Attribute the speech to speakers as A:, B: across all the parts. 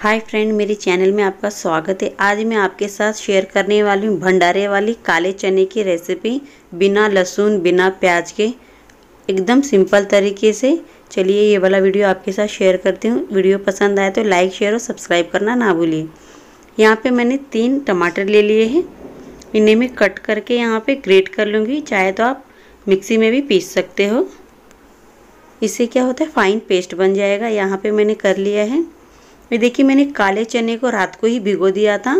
A: Hi friend मेरे channel में आपका स्वागत है। आज मैं आपके साथ शेयर करने वाली हूँ भंडारे वाली काले चने की रेसिपी बिना लहसुन, बिना प्याज के। एकदम सिंपल तरीके से। चलिए ये वाला वीडियो आपके साथ शेयर करती हूँ। वीडियो पसंद आए तो लाइक शेयर और सब्सक्राइब करना ना भूलिए। यहाँ पे मैंने तीन टमाटर ले लिए हैं। इन्हें मैं कट करके यहाँ पे ग्रेट कर लूँगी। चाहे तो आप मिक्सी में भी पीस सकते हो। इससे क्या होता है? फाइन पेस्ट बन जाएगा। यहाँ पे मैंने कर लिया है। ये देखिए, मैंने काले चने को रात को ही भिगो दिया था।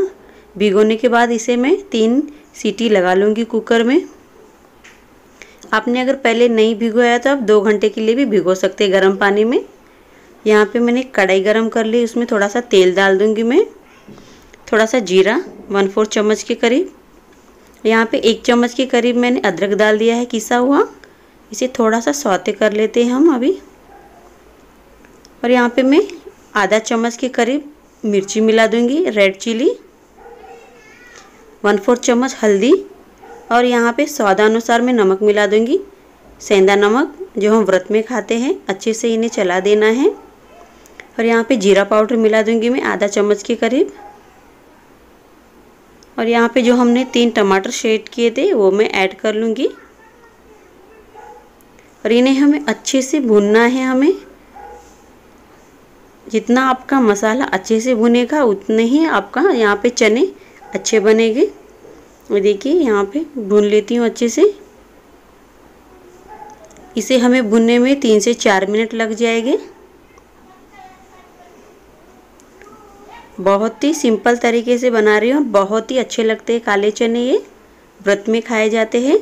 A: भिगोने के बाद इसे मैं तीन सीटी लगा लूँगी कुकर में। आपने अगर पहले नहीं भिगोया तो आप दो घंटे के लिए भी भिगो सकते हैं गर्म पानी में। यहाँ पे मैंने कढ़ाई गरम कर ली, उसमें थोड़ा सा तेल डाल दूँगी मैं। थोड़ा सा जीरा वन फोर चम्मच के करीब। यहाँ पे एक चम्मच के करीब मैंने अदरक डाल दिया है, किसा हुआ। इसे थोड़ा सा सौते कर लेते हैं हम अभी। और यहाँ पे मैं आधा चम्मच के करीब मिर्ची मिला दूँगी रेड चिली वन फोर चम्मच हल्दी और यहाँ पे स्वादानुसार मैं नमक मिला दूँगी। सेंधा नमक जो हम व्रत में खाते हैं, अच्छे से इन्हें चला देना है। और यहाँ पे जीरा पाउडर मिला दूँगी मैं आधा चम्मच के करीब। और यहाँ पे जो हमने तीन टमाटर शेड किए थे, वो मैं ऐड कर लूँगी। और इन्हें हमें अच्छे से भूनना है हमें। जितना आपका मसाला अच्छे से भुनेगा, उतने ही आपका यहाँ पे चने अच्छे बनेंगे। देखिए, यहाँ पे भून लेती हूँ अच्छे से। इसे हमें भुनने में तीन से चार मिनट लग जाएँगे। बहुत ही सिंपल तरीके से बना रही हूँ। बहुत ही अच्छे लगते हैं काले चने ये। व्रत में खाए जाते हैं।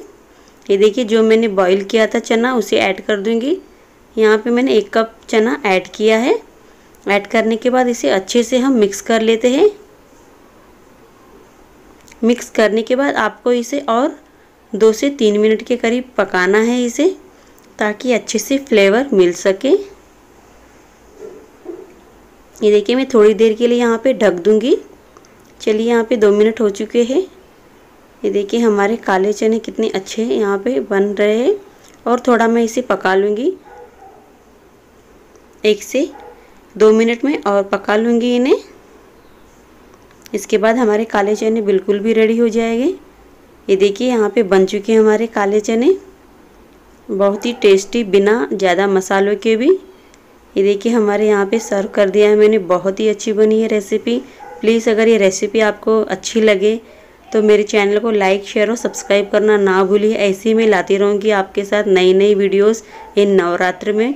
A: ये देखिए, जो मैंने बॉईल किया था चना, उसे ऐड कर दूँगी। यहाँ पे मैंने एक कप चना ऐड किया है। ऐड करने के बाद इसे अच्छे से हम मिक्स कर लेते हैं। मिक्स करने के बाद आपको इसे और दो से तीन मिनट के करीब पकाना है इसे, ताकि अच्छे से फ्लेवर मिल सके। ये देखिए, मैं थोड़ी देर के लिए यहाँ पे ढक दूँगी। चलिए, यहाँ पे दो मिनट हो चुके हैं। ये देखिए, हमारे काले चने कितने अच्छे हैं यहाँ पे बन रहे हैं। और थोड़ा मैं इसे पका लूँगी। एक से दो मिनट में और पका लूँगी इन्हें। इसके बाद हमारे काले चने बिल्कुल भी रेडी हो जाएँगे। ये देखिए, यहाँ पे बन चुके हैं हमारे काले चने। बहुत ही टेस्टी बिना ज़्यादा मसालों के भी। ये देखिए, हमारे यहाँ पे सर्व कर दिया है मैंने। बहुत ही अच्छी बनी है रेसिपी प्लीज़ अगर ये रेसिपी आपको अच्छी लगे तो मेरे चैनल को लाइक शेयर और सब्सक्राइब करना ना भूलिए। ऐसे ही मैं लाती रहूँगी आपके साथ नई नई वीडियोस इन नवरात्र में।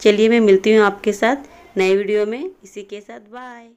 A: चलिए, मैं मिलती हूँ आपके साथ। नए वीडियो में इसी के साथ बाय।